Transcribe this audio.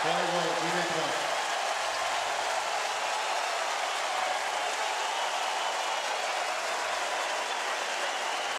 ファイナ、いします。